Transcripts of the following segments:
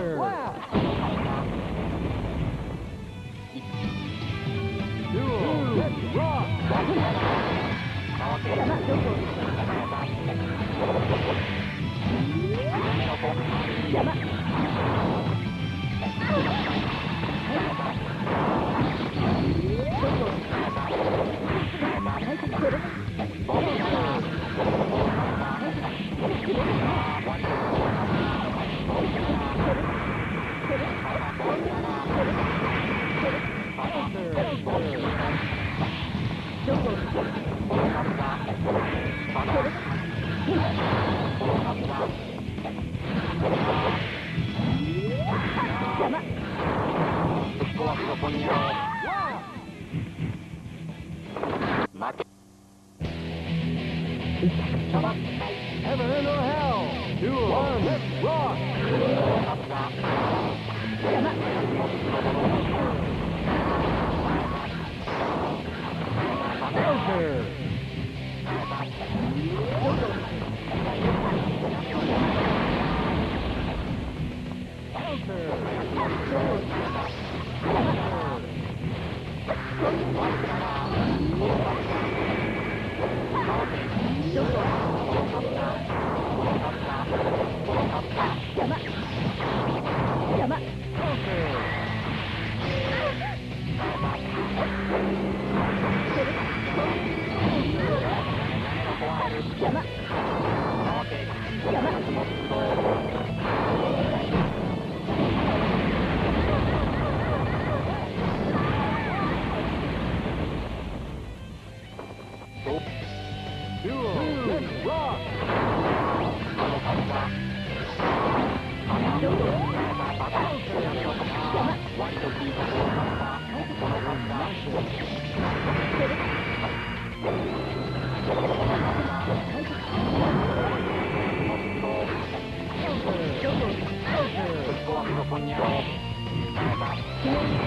Fisher. Wow. Heaven or hell? Two, one, let's rock! Come on.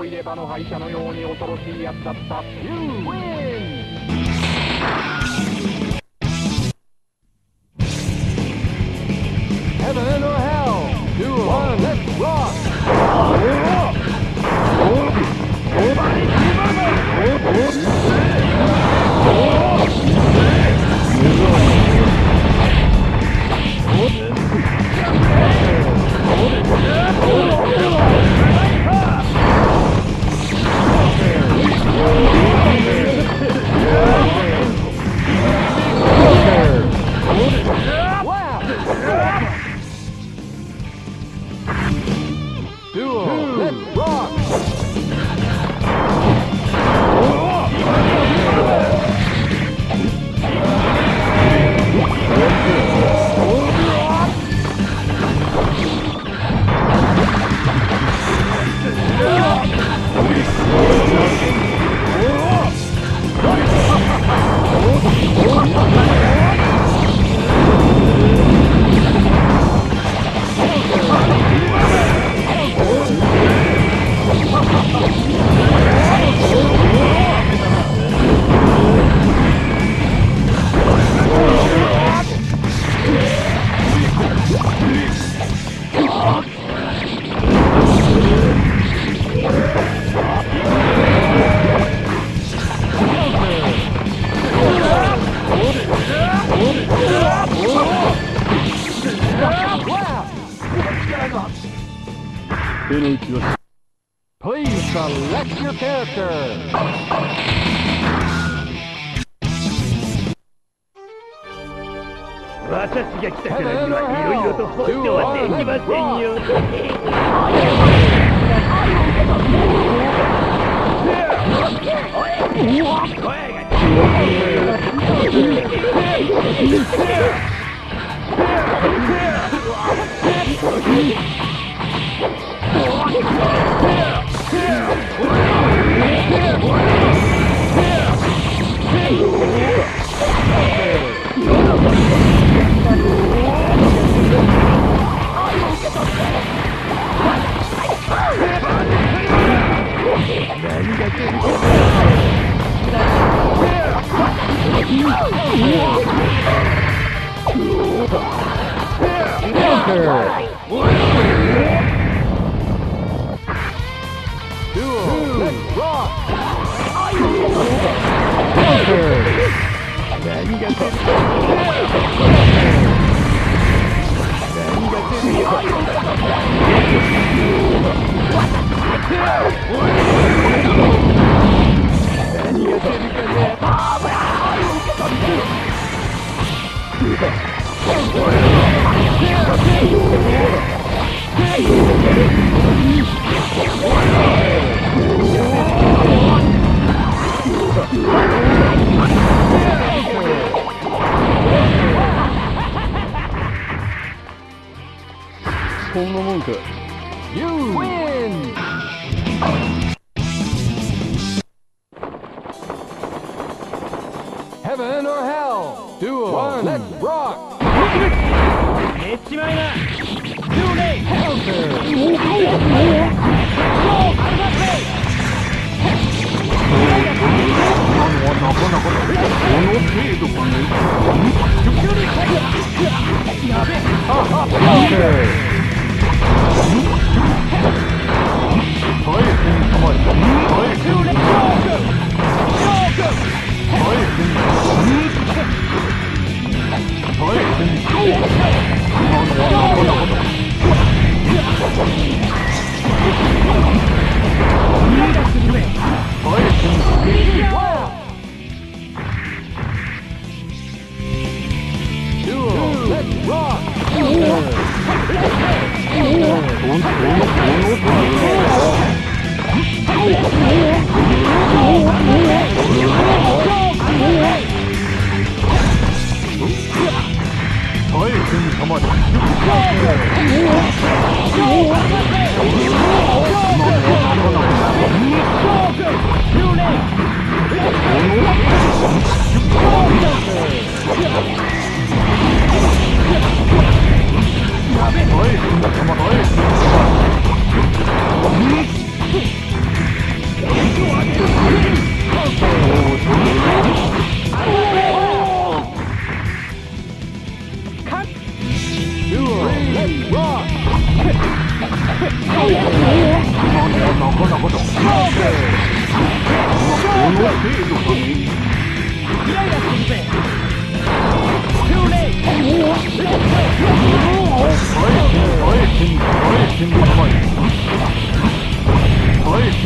総入れ歯の歯医者のように恐ろしいやつだった。Please select your character. 私が来たからにはいろいろと放ってはできませんよ。What? こんな。もんか You win! Heaven or hell? Um, um, um.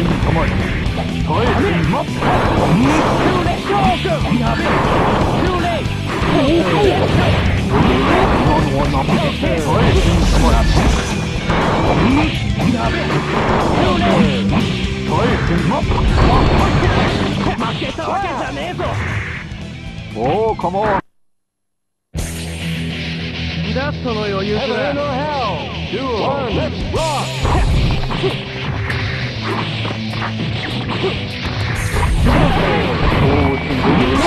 Let's rock. めっちまいまわん。だその余裕 Heaven だ or hell? Duel. One. Let's rock. 오, 친구.